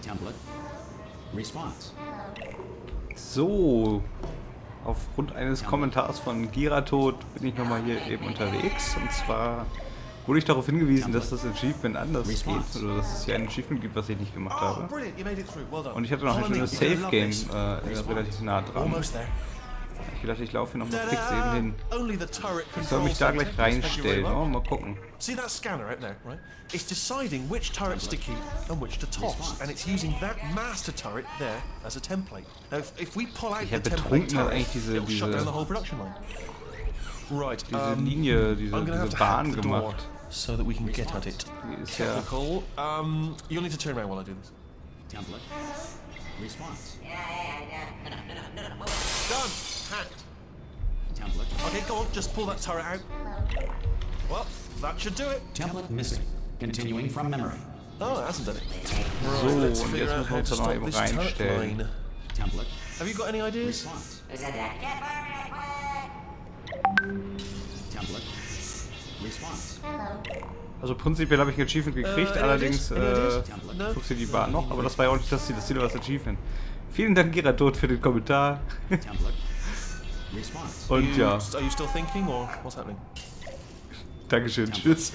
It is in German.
Template. Response. So, aufgrund eines Kommentars von Giratod bin ich nochmal hier eben unterwegs. Und zwar wurde ich darauf hingewiesen, dass das Achievement anders geht. Oder dass es hier ein Achievement gibt, was ich nicht gemacht Oh, habe. Und ich hatte noch ein schönes Safe-Game äh, relativ nah dran. Ich dachte, ich laufe hier nochmal fix eben hin. Ich soll mich da gleich reinstellen. Oh, mal gucken. See that scanner out there, right? It's deciding which turrets to keep and which to toss, and it's using that master turret there as a template. Now, if, if we pull out Ich the template turret, eigentlich diese- it'll shut down the whole production line. Right. Diese Linie, diese, I'm gonna have diese to hack Bahn the door gemacht. so that we can get at it. Die ist ja... Technical. Um, you'll need to turn around while I do this. Template. Response. Done. Okay, go on. Just pull that turret out. Well, that should do it. Template missing. Continuing from memory. Oh, that hasn't done it. So, Right, let's und figure jetzt out müssen wir how uns to da noch stop eben this turret reinstellen. line. Template. Have you got any ideas? Response. Template. Response. Also prinzipiell habe ich ein Achievement gekriegt, Äh, any allerdings ideas? Any äh? No? funktioniert die Bahn noch, aber das war ja auch nicht das Ziel, das Ziel war das Achievement. Vielen Dank, Giratod, für den Kommentar. Und ja, Are you still thinking or what's happening? Dankeschön, tschüss.